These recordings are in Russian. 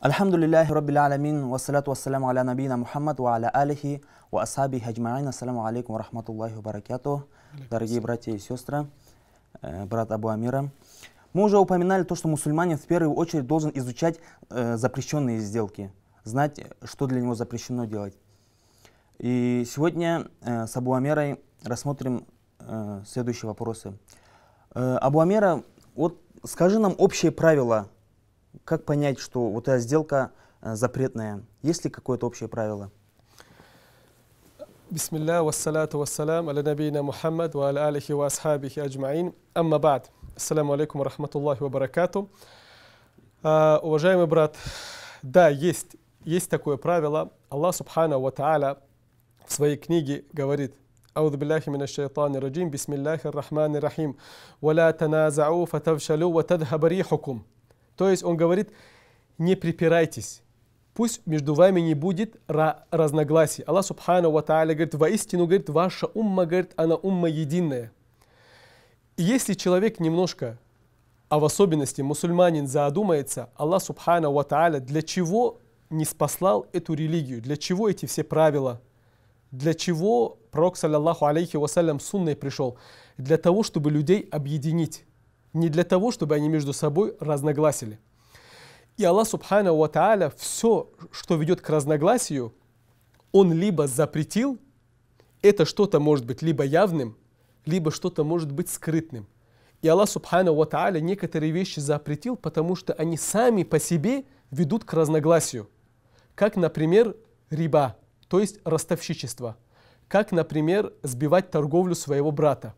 Альхамдулиллахи Раббил Аламин, вассаляту вассаляму аля набина Мухаммад, ва аля алихи, ва асхаби хаджмаин, ассаламу алейкум ва рахматуллахи. Дорогие братья и сестры, э, брат Абу Амира. Мы уже упоминали то, что мусульманин в первую очередь должен изучать э, запрещенные сделки, знать, что для него запрещено делать. И сегодня э, с Абу Амирой рассмотрим э, следующие вопросы. Э, Абу Амира, вот скажи нам общие правила – как понять, что вот эта сделка э, запретная? Есть ли какое-то общее правило? بسم الله والصلاة والسلام على نبينا محمد وعلى آله وأصحابه أجمعين أما بعد السلام عليكم ورحمة الله وبركاته А, Уважаемый брат, да, есть, есть такое правило. Аллах Субхану Ва Тааля в своей книге говорит أعوذ بالله من الشيطان الرجيم بسم الله الرحمن الرحيم ولا تنازعوا فتفشلوا وتذهب ريحكم то есть он говорит, не припирайтесь, пусть между вами не будет ра- разногласий. Аллах Субхану Ва Тааля говорит, воистину, говорит, ваша умма, говорит, она умма единая. И если человек немножко, а в особенности мусульманин задумается, Аллах Субхану Ва Тааля для чего не спаслал эту религию, для чего эти все правила, для чего пророк, саллаллаху алейхи вассалям, сунной пришел? Для того, чтобы людей объединить, не для того, чтобы они между собой разногласили. И Аллах Субхану Ва Тааля все, что ведет к разногласию, Он либо запретил, это что-то может быть либо явным, либо что-то может быть скрытным. И Аллах Субхану Ва Тааля некоторые вещи запретил, потому что они сами по себе ведут к разногласию. Как, например, риба, то есть ростовщичество. Как, например, сбивать торговлю своего брата.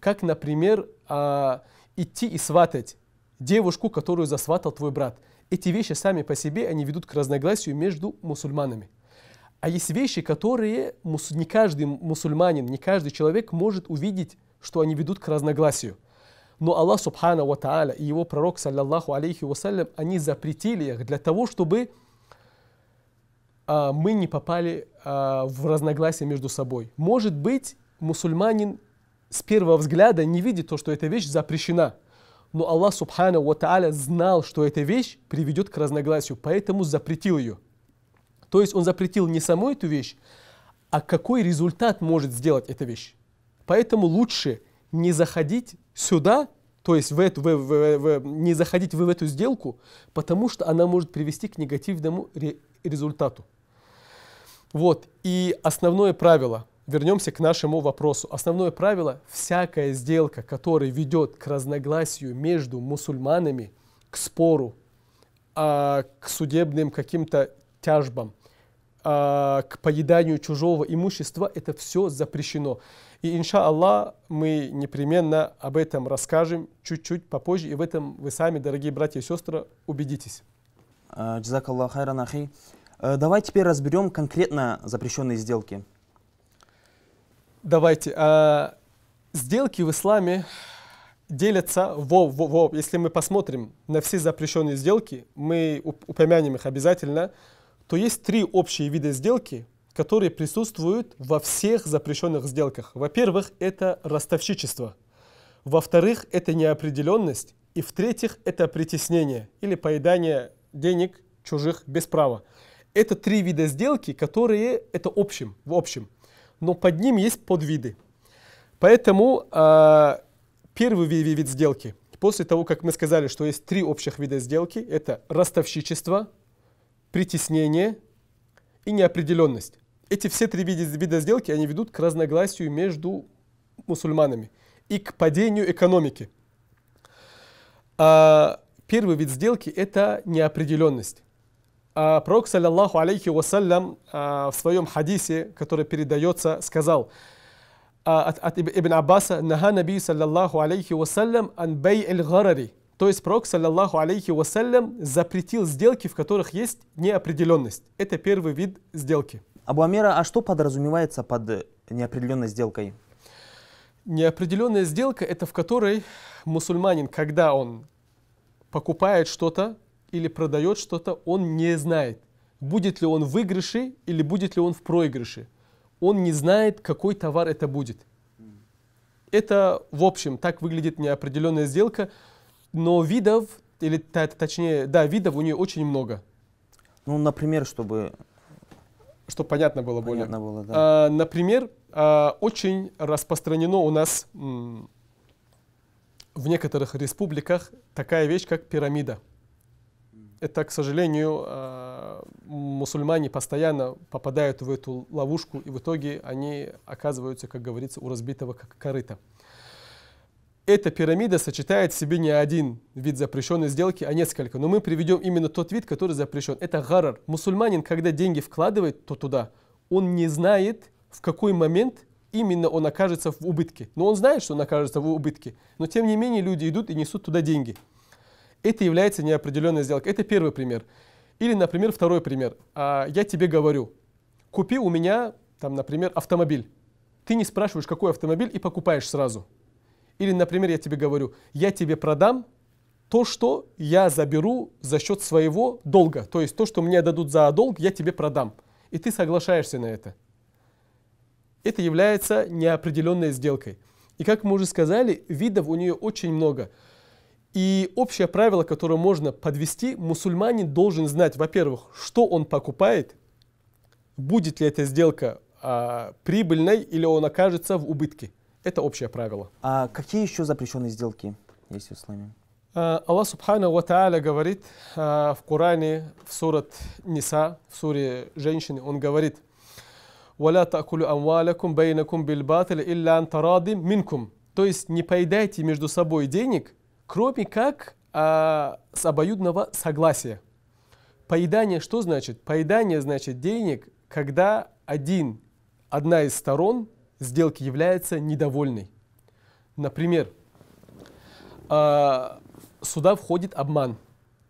Как, например, а, идти и сватать девушку, которую засватал твой брат. Эти вещи сами по себе, они ведут к разногласию между мусульманами. А есть вещи, которые не каждый мусульманин, не каждый человек может увидеть, что они ведут к разногласию. Но Аллах Субхану Ва Тааля и его пророк, саллаллаху алейхи вассалям, они запретили их для того, чтобы а, мы не попали а, в разногласия между собой. Может быть, мусульманин с первого взгляда не видит то, что эта вещь запрещена. Но Аллах Субхану Ва Тааля знал, что эта вещь приведет к разногласию, поэтому запретил ее. То есть он запретил не саму эту вещь, а какой результат может сделать эта вещь. Поэтому лучше не заходить сюда, то есть в эту, в- в- в- не заходить в, эту сделку, потому что она может привести к негативному ре- результату. Вот. И основное правило, вернемся к нашему вопросу. Основное правило, всякая сделка, которая ведет к разногласию между мусульманами, к спору, а, к судебным каким-то тяжбам, а, к поеданию чужого имущества, это все запрещено. И, инша Аллах, мы непременно об этом расскажем чуть-чуть попозже, и в этом вы сами, дорогие братья и сестры, убедитесь. Джазакаллах хайран ахи. Э, Давай теперь разберем конкретно запрещенные сделки. Давайте. а, сделки в исламе делятся, во, во, во. если мы посмотрим на все запрещенные сделки, мы уп- упомянем их обязательно, то есть три общие вида сделки, которые присутствуют во всех запрещенных сделках. Во-первых, это ростовщичество. Во-вторых, это неопределенность. И в-третьих, это притеснение или поедание денег чужих без права. Это три вида сделки, которые это общим, в общем. Но под ним есть подвиды. Поэтому а, первый ви- ви- вид сделки, после того, как мы сказали, что есть три общих вида сделки, это ростовщичество, притеснение и неопределенность. Эти все три вида сделки, они ведут к разногласию между мусульманами и к падению экономики. А, первый вид сделки – это неопределенность. А, пророк, саллаллаху алейхи вассалям, а, в своем хадисе, который передается, сказал а, от, от Иб- Ибн Аббаса, «Наха наби, саллаллаху алейхи вассалям, ан бей эль гарари». То есть пророк, саллаллаху алейхи вассалям, запретил сделки, в которых есть неопределенность. Это первый вид сделки. Абу Амира, а что подразумевается под неопределенной сделкой? Неопределенная сделка – это в которой мусульманин, когда он покупает что-то или продает что-то, он не знает, будет ли он в выигрыше или будет ли он в проигрыше. Он не знает, какой товар это будет. Это, в общем, так выглядит неопределенная сделка, но видов, или точнее, да, видов у нее очень много. Ну, например, чтобы Чтобы понятно было более. понятно было, да. А, например, а, очень распространено у нас в некоторых республиках такая вещь, как пирамида. Это, к сожалению, а, мусульмане постоянно попадают в эту ловушку, и в итоге они оказываются, как говорится, у разбитого корыта. Эта пирамида сочетает в себе не один вид запрещенной сделки, а несколько. Но мы приведем именно тот вид, который запрещен. Это гарар. Мусульманин, когда деньги вкладывает то туда, он не знает, в какой момент именно он окажется в убытке. Но он знает, что он окажется в убытке. Но тем не менее люди идут и несут туда деньги. Это является неопределенной сделкой. Это первый пример. Или, например, второй пример. А, Я тебе говорю, купи у меня, там, например, автомобиль. Ты не спрашиваешь, какой автомобиль, и покупаешь сразу. Или, например, я тебе говорю, я тебе продам то, что я заберу за счет своего долга. То есть то, что мне дадут за долг, я тебе продам. И ты соглашаешься на это. Это является неопределенной сделкой. И как мы уже сказали, видов у нее очень много. И общее правило, которое можно подвести, мусульманин должен знать, во-первых, что он покупает, будет ли эта сделка а, прибыльной или он окажется в убытке. Это общее правило. А какие еще запрещенные сделки есть в исламе? А, Аллах Субхану Ва Тааля говорит а, в Коране, в сурат Ниса, в суре женщины, он говорит, «Валя та'кулю амвалякум бейнакум бильбатили илля антарадим минкум». То есть не поедайте между собой денег, кроме как а, с обоюдного согласия. Поедание что значит? Поедание значит денег, когда один, одна из сторон сделки является недовольной. Например, а, сюда входит обман.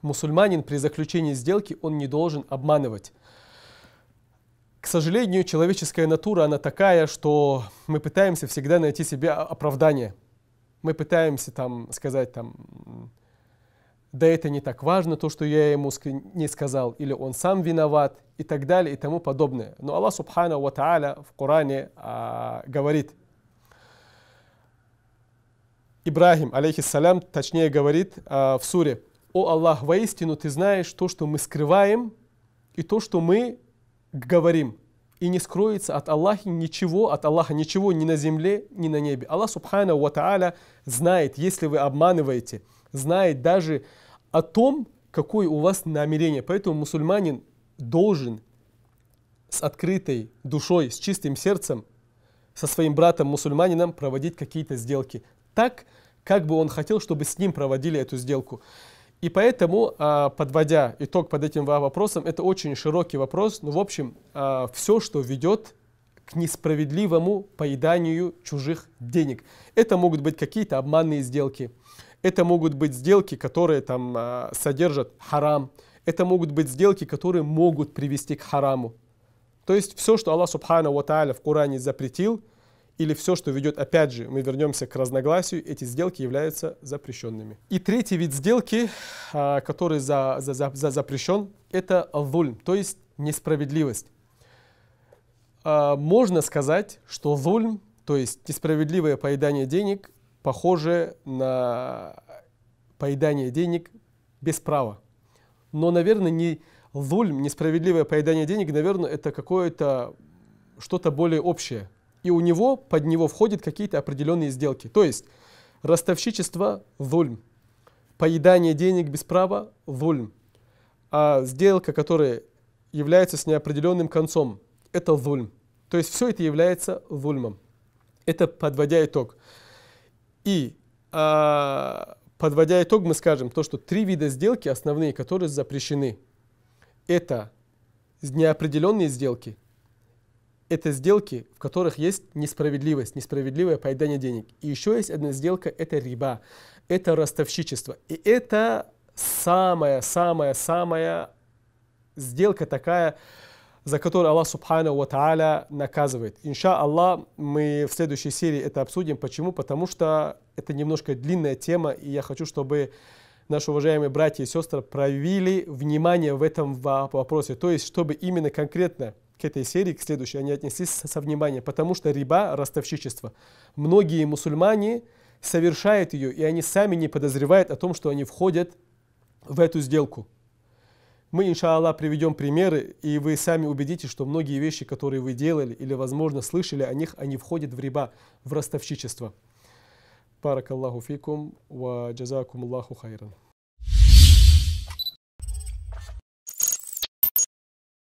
Мусульманин при заключении сделки, он не должен обманывать. К сожалению, человеческая натура, она такая, что мы пытаемся всегда найти себе оправдание. Мы пытаемся там сказать там, да это не так важно, то, что я ему не сказал, или он сам виноват, и так далее, и тому подобное. Но Аллах Субхану Ва Тааля в Коране а, говорит, Ибрахим, алейхиссалям, точнее говорит а, в суре, «О Аллах, воистину ты знаешь то, что мы скрываем, и то, что мы говорим. И не скроется от Аллаха ничего, от Аллаха ничего ни на земле, ни на небе. Аллах Субхану Ва Тааля знает, если вы обманываете, знает даже о том, какое у вас намерение. Поэтому мусульманин должен с открытой душой, с чистым сердцем со своим братом мусульманином проводить какие-то сделки так, как бы он хотел, чтобы с ним проводили эту сделку. И поэтому, а, подводя итог под этим вопросом, это очень широкий вопрос, но в общем, все, что ведет к несправедливому поеданию чужих денег. Это могут быть какие-то обманные сделки, это могут быть сделки, которые там а, содержат харам, это могут быть сделки, которые могут привести к хараму. То есть все, что Аллах Субхану Ва в Коране запретил, или все, что ведет, опять же, мы вернемся к разногласию, эти сделки являются запрещенными. И третий вид сделки, а, который за, за, за- за- запрещен, это зульм, то есть несправедливость. А, Можно сказать, что зульм, то есть несправедливое поедание денег, похоже на поедание денег без права. Но, наверное, не зульм, несправедливое поедание денег, наверное, это какое-то что-то более общее. И у него, под него входят какие-то определенные сделки. То есть ростовщичество – зульм, поедание денег без права – зульм, а сделка, которая является с неопределенным концом – это зульм. То есть все это является зульмом. Это подводя итог. И а, подводя итог, мы скажем то, что три вида сделки основные, которые запрещены. Это неопределенные сделки, это сделки, в которых есть несправедливость, несправедливое поедание денег. И еще есть одна сделка, это риба, это ростовщичество. И это самая-самая-самая сделка такая, за которую Аллах Субхану Ва Тааля наказывает. Инша Аллах, мы в следующей серии это обсудим. Почему? Потому что это немножко длинная тема, и я хочу, чтобы наши уважаемые братья и сестры проявили внимание в этом во- вопросе. То есть, чтобы именно конкретно к этой серии, к следующей, они отнеслись со вниманием. Потому что риба, ростовщичество, многие мусульмане совершают ее, и они сами не подозревают о том, что они входят в эту сделку. Мы, иншаллах, приведем примеры, и вы сами убедитесь, что многие вещи, которые вы делали или, возможно, слышали о них, они входят в риба, в ростовщичество. Барак Аллаху фикум ва джазакум Аллаху хайран.